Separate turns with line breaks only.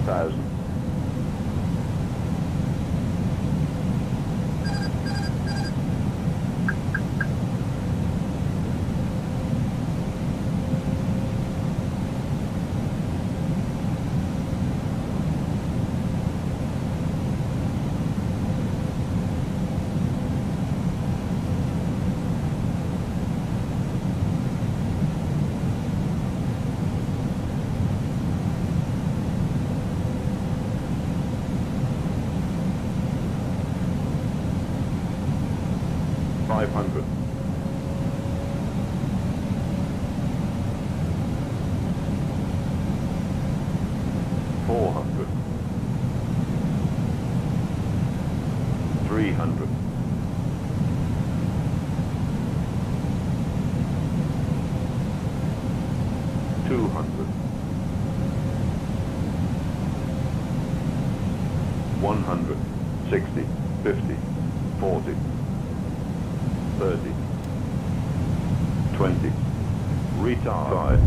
1,000. Five hundred. Four hundred. Three hundred. Two hundred. One hundred. Fifty. Forty. 30, 20, retard,